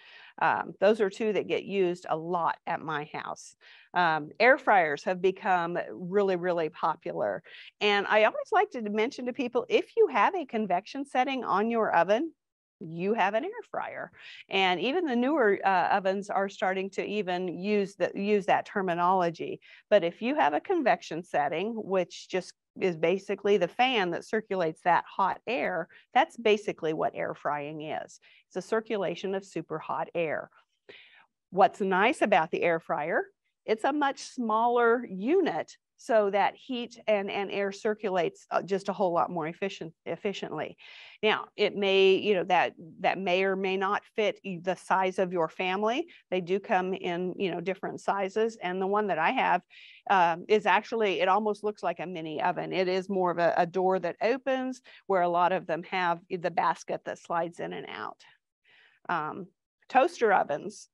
[SPEAKER 2] Um, those are two that get used a lot at my house. Um, air fryers have become really, really popular. And I always like to mention to people, if you have a convection setting on your oven, you have an air fryer and even the newer uh, ovens are starting to even use the use that terminology but if you have a convection setting which just is basically the fan that circulates that hot air. That's basically what air frying is. It's a circulation of super hot air. What's nice about the air fryer, it's a much smaller unit so that heat and, and air circulates uh, just a whole lot more efficient efficiently. Now, it may, you know, that that may or may not fit the size of your family. They do come in, you know, different sizes. And the one that I have um, is actually, it almost looks like a mini oven. It is more of a, a door that opens where a lot of them have the basket that slides in and out. Um, toaster ovens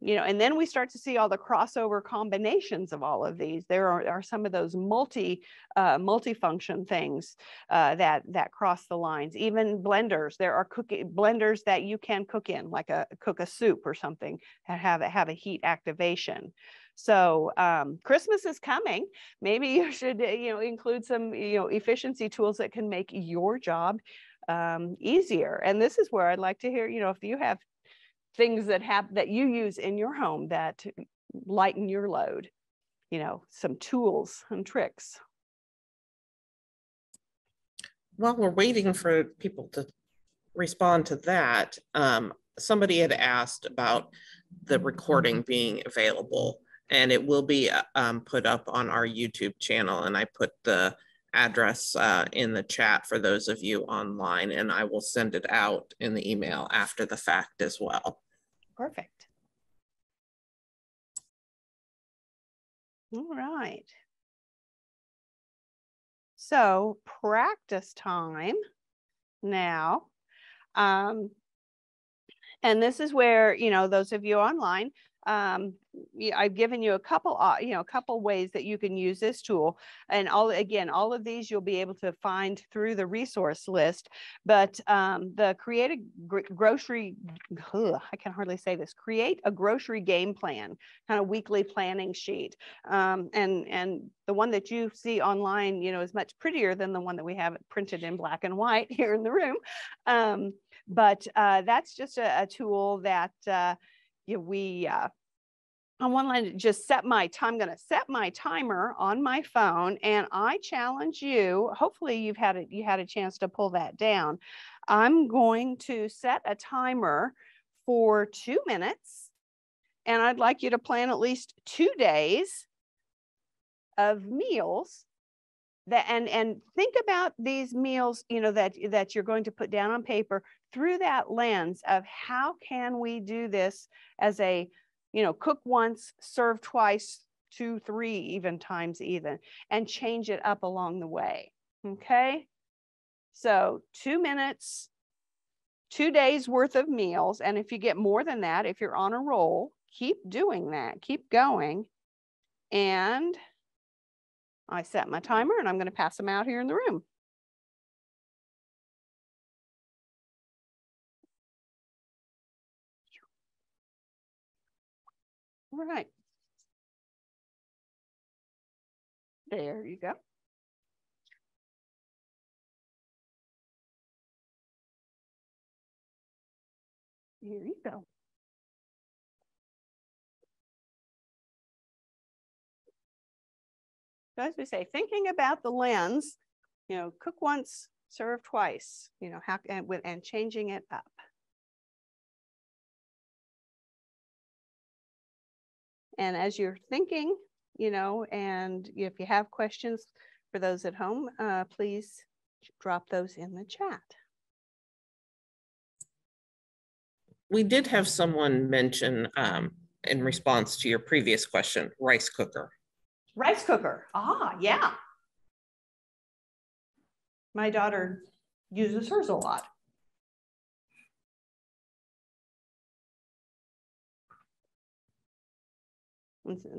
[SPEAKER 2] you know, and then we start to see all the crossover combinations of all of these. There are, are some of those multi uh, multifunction things uh, that that cross the lines. Even blenders, there are cooking blenders that you can cook in, like a cook a soup or something, that have a, have a heat activation. So um, Christmas is coming. Maybe [LAUGHS] you should you know include some you know efficiency tools that can make your job um, easier. And this is where I'd like to hear you know if you have things that have that you use in your home that lighten your load you know some tools and tricks.
[SPEAKER 1] While we're waiting for people to respond to that um, somebody had asked about the recording being available and it will be uh, um, put up on our youtube channel and i put the address uh, in the chat for those of you online and i will send it out in the email after the fact as well
[SPEAKER 2] Perfect. All right. So practice time now. Um, and this is where, you know, those of you online, um, I've given you a couple, you know, a couple ways that you can use this tool. And all again, all of these you'll be able to find through the resource list. But um, the create a gr grocery, ugh, I can hardly say this. Create a grocery game plan, kind of weekly planning sheet. Um, and and the one that you see online, you know, is much prettier than the one that we have printed in black and white [LAUGHS] here in the room. Um, but uh, that's just a, a tool that. Uh, know, we uh, I want to just set my time. I'm going to set my timer on my phone, and I challenge you. Hopefully, you've had a, you had a chance to pull that down. I'm going to set a timer for two minutes. And I'd like you to plan at least two days of meals that and and think about these meals you know that that you're going to put down on paper through that lens of how can we do this as a you know cook once serve twice two three even times even and change it up along the way okay so two minutes two days worth of meals and if you get more than that if you're on a roll keep doing that keep going and I set my timer and I'm going to pass them out here in the room. Right. There you go. Here you go. So as we say, thinking about the lens, you know, cook once, serve twice, you know, how and and changing it up. And as you're thinking, you know, and if you have questions for those at home, uh, please drop those in the chat.
[SPEAKER 1] We did have someone mention um, in response to your previous question, rice cooker.
[SPEAKER 2] Rice cooker. Ah, yeah. My daughter uses hers a lot.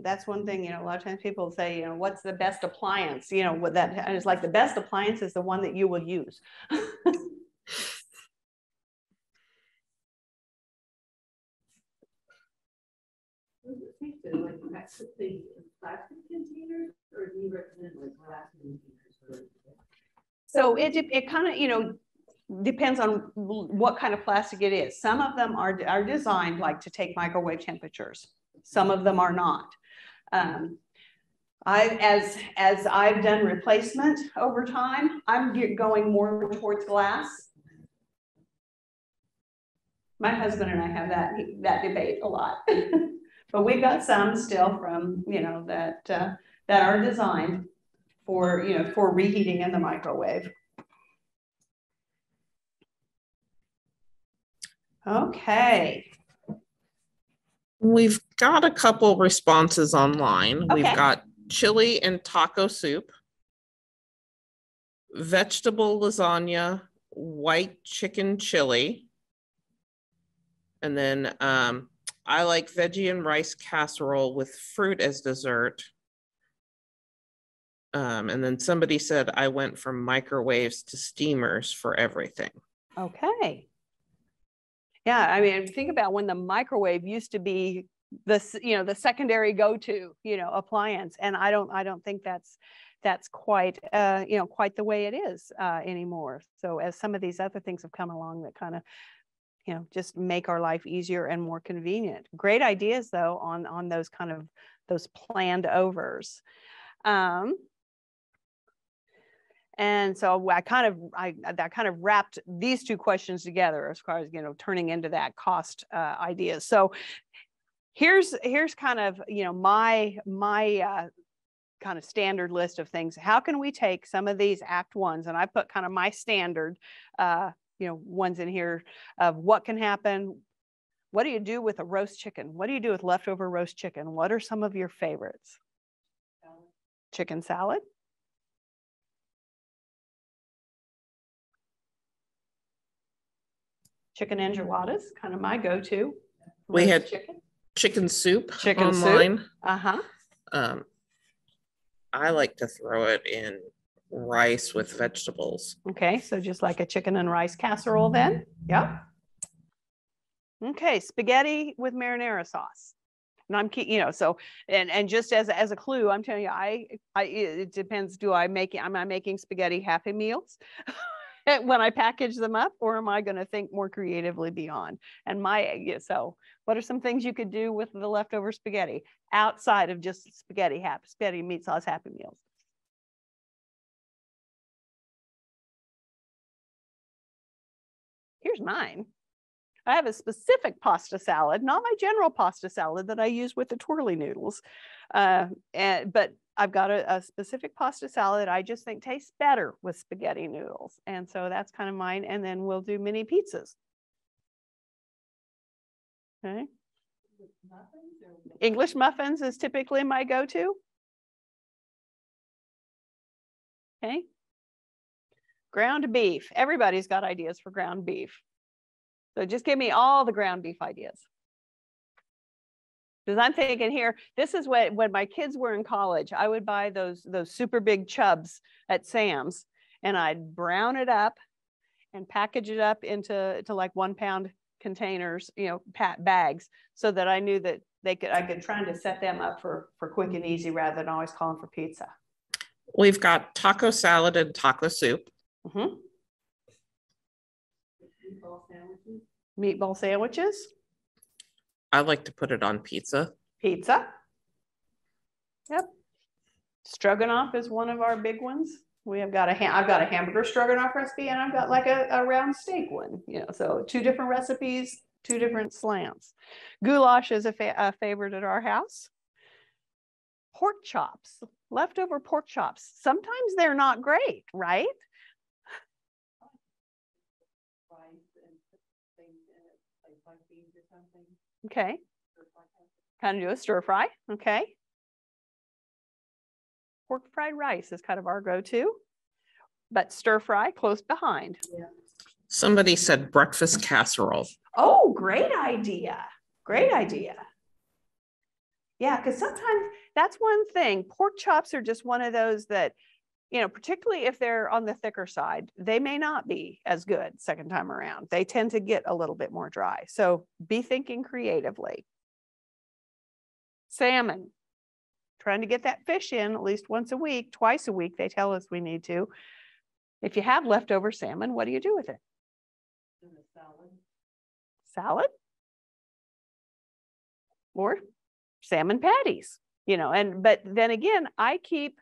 [SPEAKER 2] That's one thing, you know, a lot of times people say, you know, what's the best appliance? You know, what that is like the best appliance is the one that you will use. plastic containers or do you recommend like glass containers? So it, it kind of, you know, depends on what kind of plastic it is. Some of them are, are designed like to take microwave temperatures. Some of them are not. Um, I, as, as I've done replacement over time, I'm going more towards glass. My husband and I have that, that debate a lot. [LAUGHS] But we've got some still from, you know, that, uh, that are designed for, you know, for reheating in the microwave. Okay.
[SPEAKER 1] We've got a couple responses online. Okay. We've got chili and taco soup, vegetable lasagna, white chicken chili, and then um, I like veggie and rice casserole with fruit as dessert. Um, and then somebody said I went from microwaves to steamers for everything.
[SPEAKER 2] Okay. Yeah, I mean, think about when the microwave used to be the you know the secondary go-to you know appliance, and I don't I don't think that's that's quite uh, you know quite the way it is uh, anymore. So as some of these other things have come along that kind of you know just make our life easier and more convenient great ideas though on on those kind of those planned overs um, and so I kind of I that kind of wrapped these two questions together as far as you know turning into that cost uh, idea. So here's here's kind of you know my my uh, kind of standard list of things. How can we take some of these Act Ones and I put kind of my standard uh, you know, ones in here of what can happen. What do you do with a roast chicken? What do you do with leftover roast chicken? What are some of your favorites? Chicken salad. Chicken enchiladas, kind of my go-to.
[SPEAKER 1] We had chicken, chicken soup chicken online.
[SPEAKER 2] Uh-huh.
[SPEAKER 1] Um, I like to throw it in rice with vegetables.
[SPEAKER 2] Okay, so just like a chicken and rice casserole then? Yeah. Okay, spaghetti with marinara sauce. And I'm, you know, so, and, and just as, as a clue, I'm telling you, I, I, it depends, do I make, am I making spaghetti happy meals? [LAUGHS] [LAUGHS] when I package them up, or am I going to think more creatively beyond? And my, so what are some things you could do with the leftover spaghetti outside of just spaghetti, happy, spaghetti meat sauce happy meals? here's mine. I have a specific pasta salad, not my general pasta salad that I use with the twirly noodles. Uh, and, but I've got a, a, specific pasta salad I just think tastes better with spaghetti noodles. And so that's kind of mine. And then we'll do mini pizzas. Okay. English muffins is typically my go-to. Okay. Ground beef. Everybody's got ideas for ground beef. So just give me all the ground beef ideas. Because I'm thinking here, this is what when my kids were in college, I would buy those those super big chubs at Sam's and I'd brown it up and package it up into to like one pound containers, you know, pat bags, so that I knew that they could I could try to set them up for for quick and easy rather than always calling for pizza.
[SPEAKER 1] We've got taco salad and taco soup. Mm-hmm.
[SPEAKER 2] Meatball sandwiches. Meatball sandwiches.
[SPEAKER 1] I like to put it on pizza.
[SPEAKER 2] Pizza. Yep. Stroganoff is one of our big ones. We have got a ha- I've got a hamburger stroganoff recipe and I've got like a, a round steak one. You know, so two different recipes, two different slants. Goulash is a, fa- a favorite at our house. Pork chops, leftover pork chops. Sometimes they're not great, right? Okay. Kind of do a stir fry. Okay. Pork fried rice is kind of our go-to, but stir fry close behind. Yeah.
[SPEAKER 1] Somebody said breakfast casserole.
[SPEAKER 2] Oh, great idea. Great idea. Yeah, because sometimes that's one thing. Pork chops are just one of those that, you know, particularly if they're on the thicker side, they may not be as good second time around. They tend to get a little bit more dry. So be thinking creatively. Salmon, trying to get that fish in at least once a week, twice a week, they tell us we need to. If you have leftover salmon, what do you do with it? salad. Salad? Or salmon patties, you know, and but then again, I keep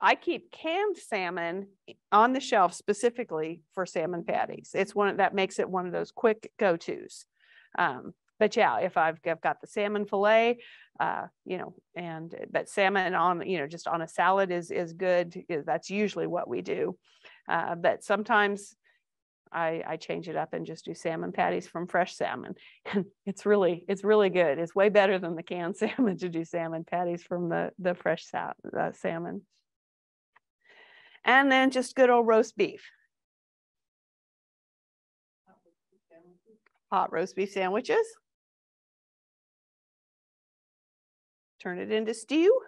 [SPEAKER 2] I keep canned salmon on the shelf specifically for salmon patties. It's one that makes it one of those quick go-tos. Um, but yeah, if I've, I've got the salmon fillet, uh, you know, and but salmon on, you know, just on a salad is is good. That's usually what we do. Uh, but sometimes I, I change it up and just do salmon patties from fresh salmon. And [LAUGHS] it's really, it's really good. It's way better than the canned [LAUGHS] salmon to do salmon patties from the, the fresh uh, salmon. And then just good old roast beef. Hot roast beef sandwiches. Turn it into stew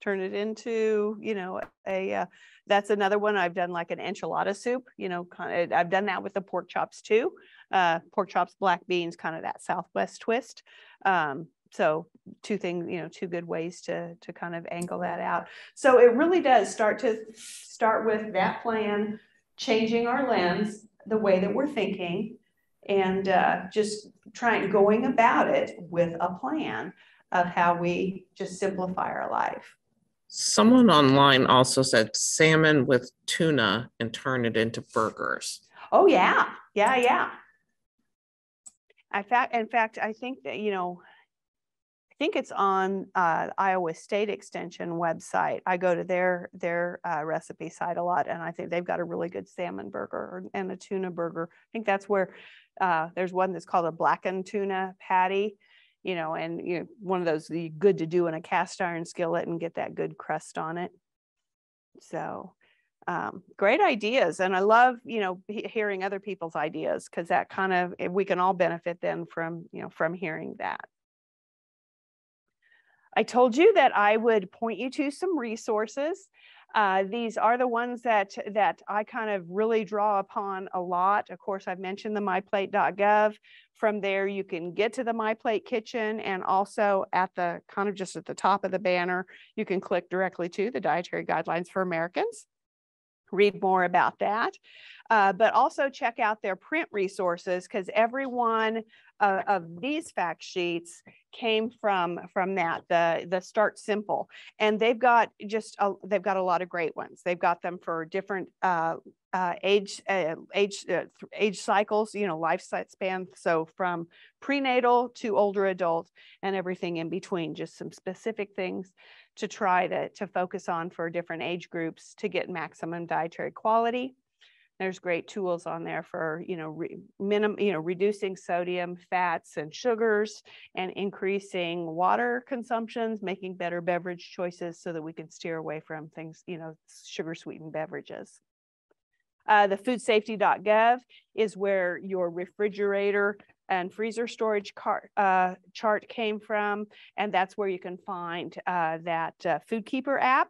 [SPEAKER 2] turn it into, you know, a, uh, that's another one I've done like an enchilada soup, you know, kind of, I've done that with the pork chops too. Uh, pork chops, black beans, kind of that Southwest twist. Um, so two things, you know, two good ways to, to kind of angle that out. So it really does start to start with that plan, changing our lens, the way that we're thinking, and uh, just trying going about it with a plan of how we just simplify our life.
[SPEAKER 1] Someone online also said salmon with tuna and turn it into burgers.
[SPEAKER 2] Oh yeah, yeah, yeah. In fact, in fact, I think that you know, I think it's on uh, Iowa State Extension website. I go to their their uh, recipe site a lot, and I think they've got a really good salmon burger and a tuna burger. I think that's where uh, there's one that's called a blackened tuna patty you know, and you know, one of those good to do in a cast iron skillet and get that good crust on it. So um, great ideas. And I love, you know, hearing other people's ideas because that kind of, eh, we can all benefit then from, you know, from hearing that. I told you that I would point you to some resources. Uh, these are the ones that, that I kind of really draw upon a lot. Of course, I've mentioned the myplate.gov. From there, you can get to the MyPlate Kitchen and also at the kind of just at the top of the banner, you can click directly to the Dietary Guidelines for Americans. Read more about that. Uh, but also check out their print resources because every one uh, of these fact sheets came from from that the the start simple. And they've got just a, they've got a lot of great ones. They've got them for different uh, uh, age uh, age uh, age cycles you know life span so from prenatal to older adult and everything in between just some specific things to try to to focus on for different age groups to get maximum dietary quality there's great tools on there for, you know, re, minimum, you know, reducing sodium, fats, and sugars, and increasing water consumptions, making better beverage choices so that we can steer away from things, you know, sugar sweetened beverages. Uh, the foodsafety.gov is where your refrigerator and freezer storage car, uh, chart came from. And that's where you can find uh, that uh, FoodKeeper app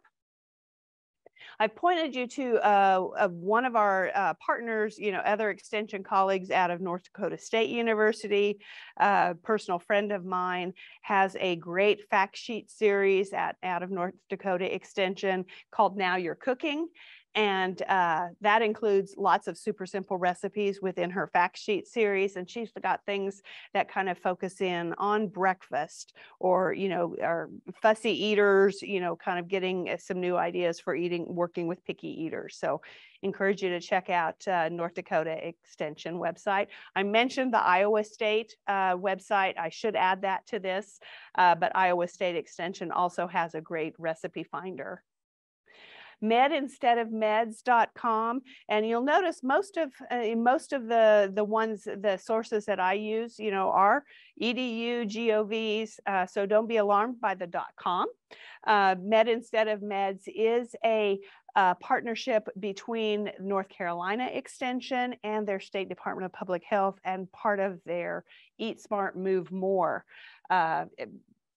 [SPEAKER 2] I pointed you to uh, one of our uh, partners, you know, other extension colleagues out of North Dakota State University. A personal friend of mine has a great fact sheet series at, out of North Dakota Extension called Now You're Cooking. And uh, that includes lots of super simple recipes within her fact sheet series. And she's got things that kind of focus in on breakfast or, you know, or fussy eaters, you know, kind of getting uh, some new ideas for eating, working with picky eaters. So encourage you to check out uh, North Dakota Extension website. I mentioned the Iowa State uh, website. I should add that to this, uh, but Iowa State Extension also has a great recipe finder med instead of meds.com. And you'll notice most of uh, most of the, the ones, the sources that I use, you know, are edu, govs. Uh, so don't be alarmed by the dot .com. Uh, med instead of meds is a uh, partnership between North Carolina Extension and their State Department of Public Health and part of their Eat Smart, Move More uh,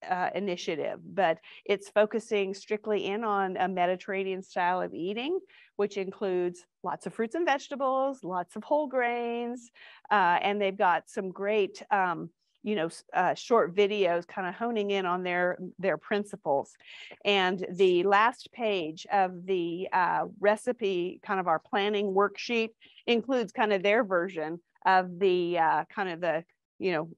[SPEAKER 2] uh, initiative, but it's focusing strictly in on a Mediterranean style of eating, which includes lots of fruits and vegetables, lots of whole grains, uh, and they've got some great, um, you know, uh, short videos kind of honing in on their their principles. And the last page of the uh, recipe, kind of our planning worksheet, includes kind of their version of the uh, kind of the you know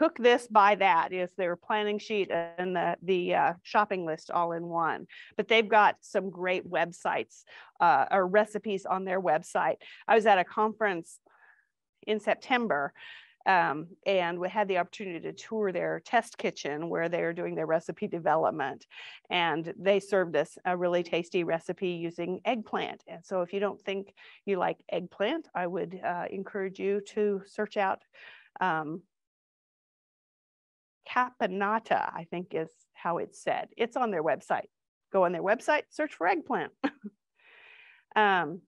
[SPEAKER 2] cook this, buy that is their planning sheet and the, the uh, shopping list all in one. But they've got some great websites uh, or recipes on their website. I was at a conference in September um, and we had the opportunity to tour their test kitchen where they're doing their recipe development. And they served us a really tasty recipe using eggplant. And so if you don't think you like eggplant, I would uh, encourage you to search out um, caponata, I think is how it's said. It's on their website. Go on their website, search for eggplant. [LAUGHS] um,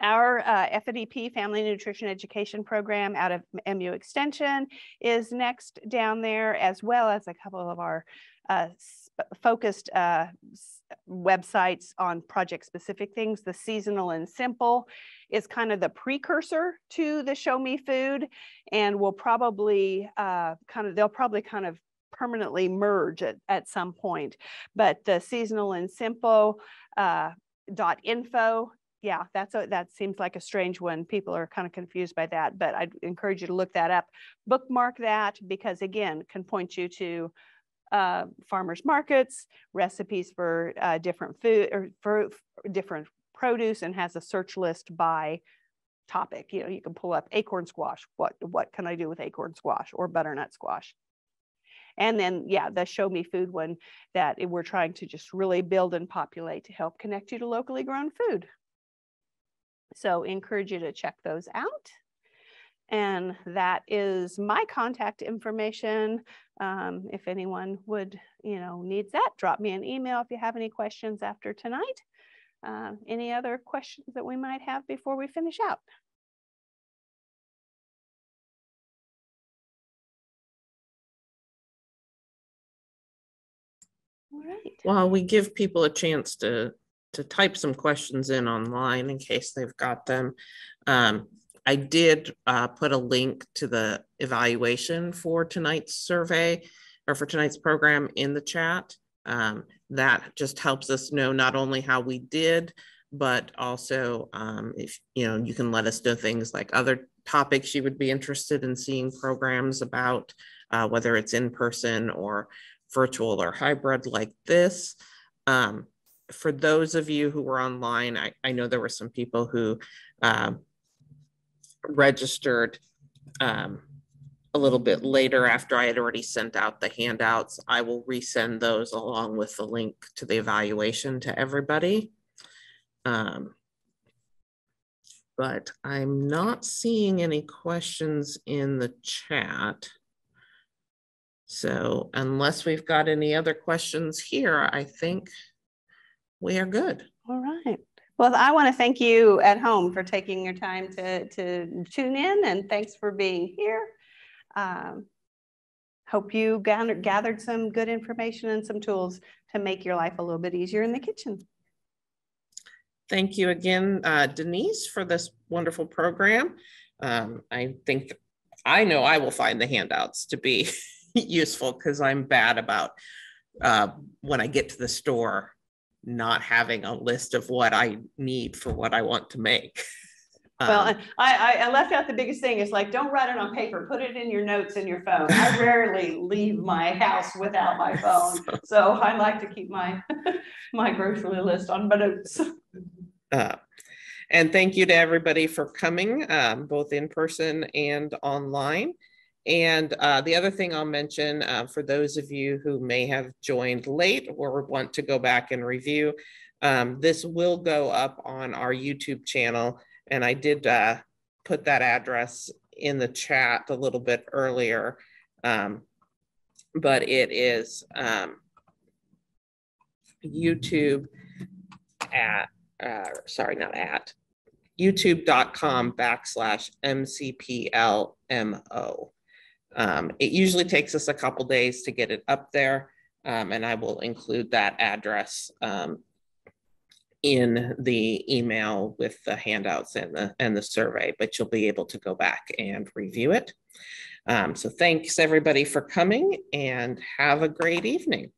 [SPEAKER 2] our uh, FNEP Family Nutrition Education Program out of MU Extension is next down there, as well as a couple of our uh, focused uh, websites on project specific things. The Seasonal and Simple is kind of the precursor to the Show Me Food and will probably uh, kind of, they'll probably kind of permanently merge at, at some point. But the Seasonal and Simple uh, dot info yeah, that's a, that seems like a strange one. People are kind of confused by that, but I'd encourage you to look that up. Bookmark that because again, can point you to uh, farmers markets, recipes for uh, different food or for, different produce and has a search list by topic. You know, you can pull up acorn squash. What, what can I do with acorn squash or butternut squash? And then, yeah, the show me food one that we're trying to just really build and populate to help connect you to locally grown food. So encourage you to check those out. And that is my contact information. Um, if anyone would, you know, needs that, drop me an email if you have any questions after tonight. Uh, any other questions that we might have before we finish out?
[SPEAKER 1] All right. While we give people a chance to to type some questions in online in case they've got them. Um, I did uh, put a link to the evaluation for tonight's survey or for tonight's program in the chat. Um, that just helps us know not only how we did, but also um, if you know you can let us know things like other topics you would be interested in seeing programs about, uh, whether it's in person or virtual or hybrid like this. Um, for those of you who were online, I, I know there were some people who um, registered um, a little bit later after I had already sent out the handouts. I will resend those along with the link to the evaluation to everybody. Um, but I'm not seeing any questions in the chat. So unless we've got any other questions here, I think we are good.
[SPEAKER 2] All right. Well, I want to thank you at home for taking your time to, to tune in and thanks for being here. Um, hope you gathered, some good information and some tools to make your life a little bit easier in the kitchen.
[SPEAKER 1] Thank you again, uh, Denise, for this wonderful program. Um, I think I know I will find the handouts to be [LAUGHS] useful because I'm bad about uh, when I get to the store not having a list of what I need for what I want to make. [LAUGHS]
[SPEAKER 2] Well, um, I, I left out the biggest thing is like, don't write it on paper, put it in your notes in your phone. I rarely leave my house without my [LAUGHS] phone. So I like to keep my, [LAUGHS] my grocery list on my notes.
[SPEAKER 1] Uh, and thank you to everybody for coming, um, both in person and online. And uh, the other thing I'll mention uh, for those of you who may have joined late or want to go back and review, um, this will go up on our YouTube channel. And I did uh, put that address in the chat a little bit earlier, um, but it is um, YouTube at, uh, sorry, not at, youtube.com backslash MCPLMO. Um, it usually takes us a couple days to get it up there, um, and I will include that address um, in the email with the handouts and the and the survey. But you'll be able to go back and review it. Um, so thanks everybody for coming, and have a great evening.